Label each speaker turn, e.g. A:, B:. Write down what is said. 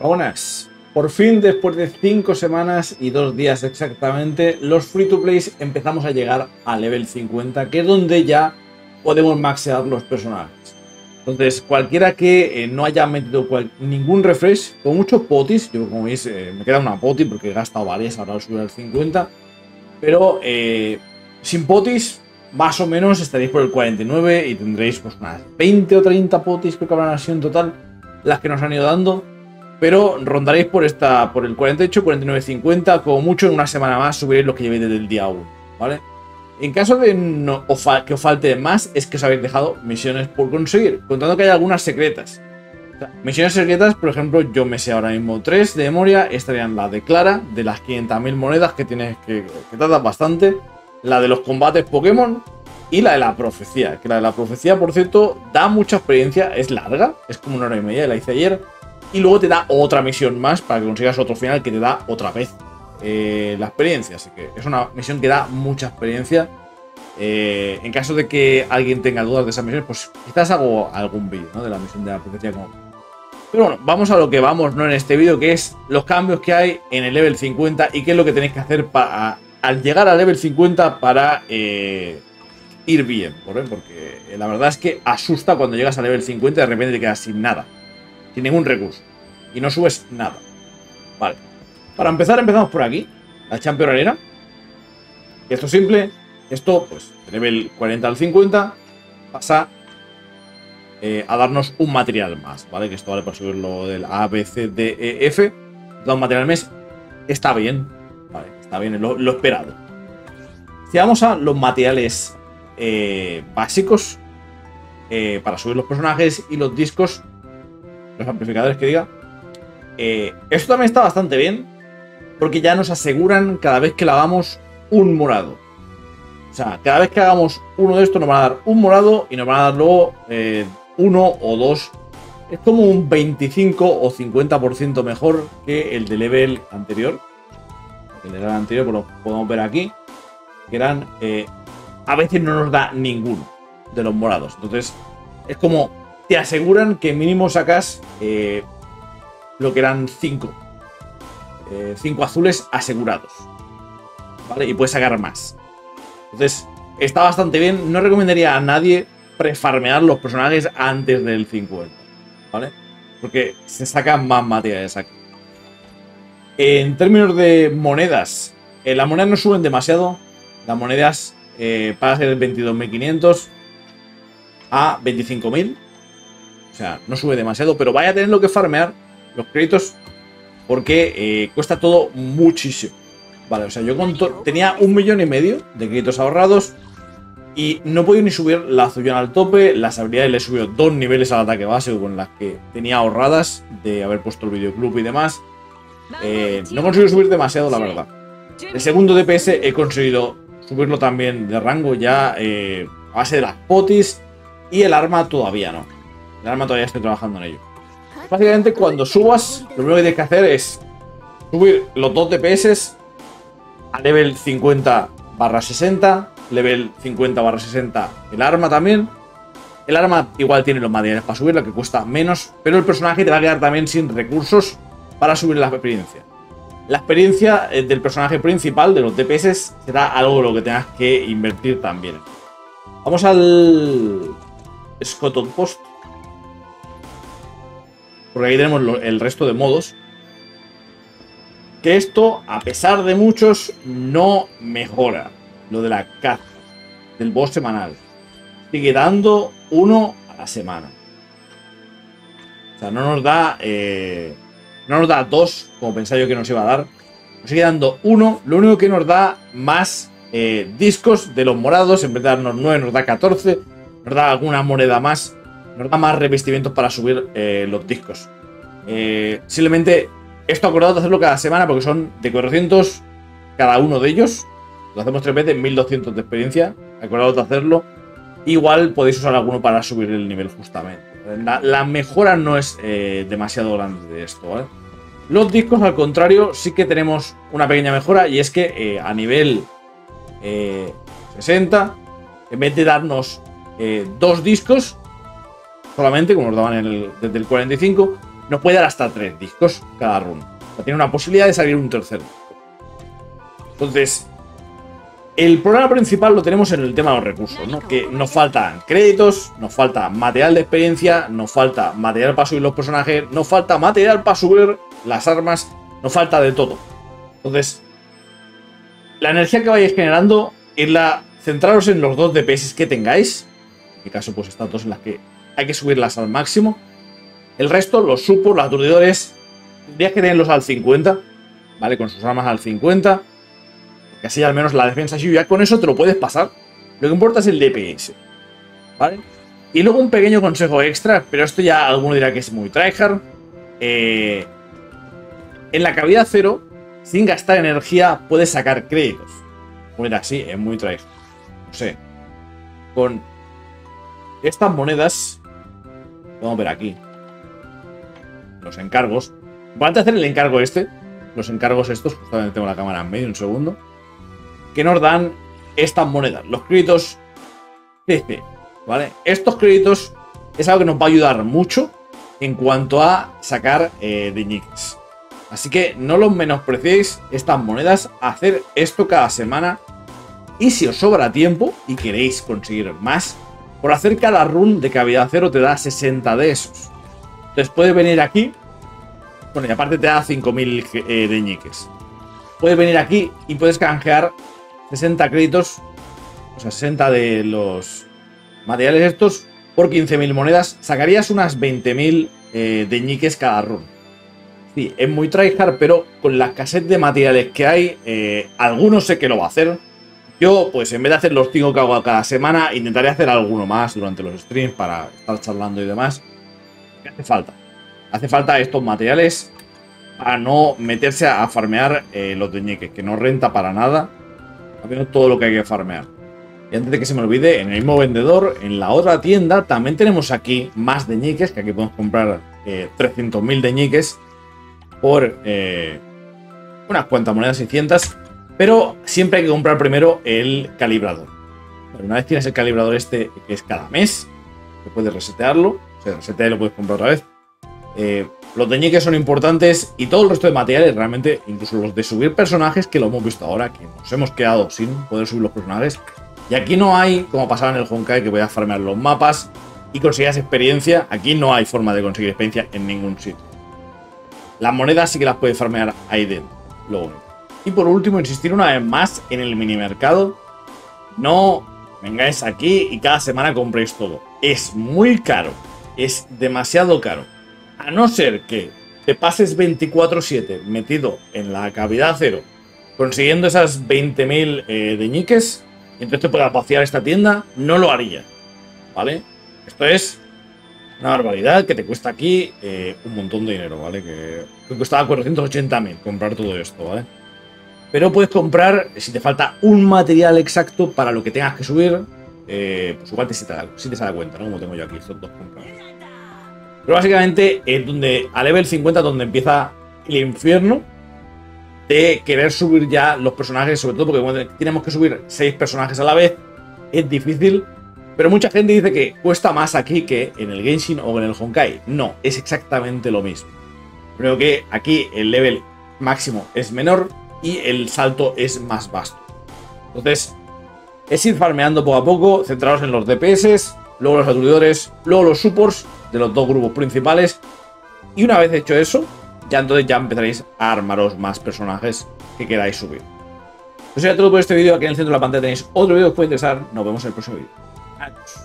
A: Buenas. Por fin, después de 5 semanas y 2 días exactamente, los free to plays empezamos a llegar a level 50, que es donde ya podemos maxear los personajes. Entonces, cualquiera que eh, no haya metido ningún refresh, con muchos potis, yo como veis eh, me queda una poti porque he gastado varias ahora subir al 50, pero eh, sin potis, más o menos estaréis por el 49 y tendréis pues unas 20 o 30 potis, creo que habrán sido en total, las que nos han ido dando pero rondaréis por esta por el 48, 49, 50, como mucho en una semana más subiréis lo que llevéis desde el día 1, ¿vale? En caso de que os falte más, es que os habéis dejado misiones por conseguir, contando que hay algunas secretas. misiones secretas, por ejemplo, yo me sé ahora mismo tres de memoria, estarían la de Clara, de las 500.000 monedas que tienes que, que bastante, la de los combates Pokémon y la de la profecía, que la de la profecía, por cierto, da mucha experiencia, es larga, es como una hora y media, la hice ayer, y luego te da otra misión más para que consigas otro final que te da otra vez eh, la experiencia. Así que es una misión que da mucha experiencia. Eh, en caso de que alguien tenga dudas de esa misión, pues quizás hago algún vídeo de la misión de la profecía. Pero bueno, vamos a lo que vamos ¿no? en este vídeo, que es los cambios que hay en el level 50 y qué es lo que tenéis que hacer para, al llegar al level 50 para eh, ir bien. Porque la verdad es que asusta cuando llegas al level 50 y de repente te quedas sin nada sin ningún recurso. Y no subes nada. Vale. Para empezar, empezamos por aquí. La Champion Arena. esto es simple. Esto, pues, de nivel 40 al 50, pasa eh, a darnos un material más, ¿vale? Que esto vale para subirlo del A, B, C, D, E, F. Da un material mes. Está bien. Vale, está bien, lo, esperado. Si vamos a los materiales eh, básicos eh, para subir los personajes y los discos, los amplificadores que diga. Eh, esto también está bastante bien, porque ya nos aseguran cada vez que la hagamos un morado. O sea, cada vez que hagamos uno de estos nos van a dar un morado y nos van a dar luego eh, uno o dos. Es como un 25 o 50% mejor que el de level anterior. El de level anterior, pues lo podemos ver aquí. Que eran... Eh, a veces no nos da ninguno de los morados. Entonces, es como te aseguran que mínimo sacas eh, lo que eran 5. 5 eh, azules asegurados. ¿Vale? Y puedes sacar más. Entonces, está bastante bien. No recomendaría a nadie prefarmear los personajes antes del 50. ¿Vale? Porque se sacan más materiales aquí. En términos de monedas, eh, las monedas no suben demasiado. Las monedas eh, a ser 22.500 a 25.000. O sea, no sube demasiado, pero vaya a tener lo que farmear los créditos porque eh, cuesta todo muchísimo. Vale, o sea, yo tenía un millón y medio de créditos ahorrados y no podía ni subir la Zuyon al tope. Las habilidades le subió dos niveles al ataque base con las que tenía ahorradas de haber puesto el videoclub y demás. Eh, no consigo subir demasiado, la verdad. El segundo DPS he conseguido subirlo también de rango ya eh, a base de las potis y el arma todavía no. El arma todavía estoy trabajando en ello. Básicamente, cuando subas, lo primero que tienes que hacer es subir los dos DPS a level 50 barra 60, level 50 barra 60 el arma también. El arma igual tiene los materiales para subirla, que cuesta menos, pero el personaje te va a quedar también sin recursos para subir la experiencia. La experiencia eh, del personaje principal, de los DPS, será algo lo que tengas que invertir también. Vamos al Scotton Post. Porque ahí tenemos el resto de modos. Que esto, a pesar de muchos, no mejora lo de la caza del boss semanal. Sigue dando uno a la semana. O sea, no nos da. Eh, no nos da dos, como pensaba yo que nos iba a dar. Nos sigue dando uno. Lo único que nos da más eh, discos de los morados. En vez de darnos 9, nos da 14. Nos da alguna moneda más nos da más revestimientos para subir eh, los discos. Eh, simplemente, esto acordado de hacerlo cada semana porque son de 400 cada uno de ellos. Lo hacemos tres veces, 1200 de experiencia. Acordado de hacerlo. Igual podéis usar alguno para subir el nivel justamente. La, mejora no es eh, demasiado grande de esto, Los discos, al contrario, sí que tenemos una pequeña mejora y es que a nivel 60, en vez de darnos dos discos, solamente, como nos daban desde el 45, nos puede dar hasta tres discos cada run. O sea, tiene una posibilidad de salir un tercero. Entonces, el problema principal lo tenemos en el tema de los recursos, ¿no? Que nos faltan créditos, nos falta material de experiencia, nos falta material para subir los personajes, nos falta material para subir las armas, nos falta de todo. Entonces, la energía que vayáis generando, la centraros en los dos DPS que tengáis. En mi caso, pues estas dos en las que hay que subirlas al máximo. El resto, los supos, los aturdidores, tendrías que tenerlos al 50, ¿vale? Con sus armas al 50 que así al menos la defensa ya con eso te lo puedes pasar. Lo que importa es el DPS. ¿Vale? Y luego un pequeño consejo extra, pero esto ya alguno dirá que es muy tryhard. Eh, en la cavidad cero, sin gastar energía, puedes sacar créditos. Mira, así, es muy tryhard. No sé. Con estas monedas, vamos a ver aquí. Los encargos. Voy a hacer el encargo este. Los encargos estos, justamente tengo la cámara en medio, un segundo que nos dan estas monedas, los créditos CC, ¿vale? Estos créditos es algo que nos va a ayudar mucho en cuanto a sacar eh, de Así que no los menospreciéis estas monedas, hacer esto cada semana. Y si os sobra tiempo y queréis conseguir más, por hacer cada run de cavidad cero te da 60 de esos. Entonces puedes venir aquí, bueno, y aparte te da 5000 eh, de ñiques. Puedes venir aquí y puedes canjear 60 créditos, o sea, 60 de los materiales estos por 15.000 monedas, sacarías unas 20.000 eh, de ñiques cada run. Sí, es muy tryhard, pero con la escasez de materiales que hay, eh, algunos sé que lo va a hacer. Yo, pues en vez de hacer los 5 que hago cada semana, intentaré hacer alguno más durante los streams para estar charlando y demás. ¿Qué hace falta? Hace falta estos materiales para no meterse a farmear eh, los de ñiques, que no renta para nada habiendo todo lo que hay que farmear. Y antes de que se me olvide, en el mismo vendedor, en la otra tienda, también tenemos aquí más deñiques, que aquí podemos comprar eh, 300.000 deñiques por eh, unas cuantas monedas 600, pero siempre hay que comprar primero el calibrador. una vez tienes el calibrador este, que es cada mes, que puedes resetearlo, se resetea y lo puedes comprar otra vez. Eh, los deñiques son importantes y todo el resto de materiales, realmente, incluso los de subir personajes, que lo hemos visto ahora, que nos hemos quedado sin poder subir los personajes. Y aquí no hay, como pasaba en el Honkai, que voy a farmear los mapas y consigas experiencia. Aquí no hay forma de conseguir experiencia en ningún sitio. Las monedas sí que las puedes farmear ahí dentro, lo Y por último, insistir una vez más en el mini mercado. No vengáis aquí y cada semana compréis todo. Es muy caro. Es demasiado caro. A no ser que te pases 24-7 metido en la cavidad cero, consiguiendo esas 20.000 eh, de ñiques, y entonces te puedas vaciar esta tienda, no lo haría. ¿Vale? Esto es una barbaridad que te cuesta aquí eh, un montón de dinero, ¿vale? Que, que costaba 480.000 comprar todo esto, ¿vale? Pero puedes comprar, si te falta un material exacto para lo que tengas que subir, eh, pues igual te, si te, da cuenta, ¿no? Como tengo yo aquí estos dos comprados. Pero básicamente es donde, a level 50, donde empieza el infierno de querer subir ya los personajes, sobre todo porque cuando tenemos que subir 6 personajes a la vez, es difícil. Pero mucha gente dice que cuesta más aquí que en el Genshin o en el Honkai. No, es exactamente lo mismo. Creo que aquí el level máximo es menor y el salto es más vasto. Entonces, es ir farmeando poco a poco, centrados en los DPS, luego los aturdidores, luego los supports de los dos grupos principales. Y una vez hecho eso, ya entonces ya empezaréis a armaros más personajes que queráis subir. Pues ya todo por este vídeo. Aquí en el centro de la pantalla tenéis otro vídeo que os puede interesar. Nos vemos en el próximo vídeo. Adiós.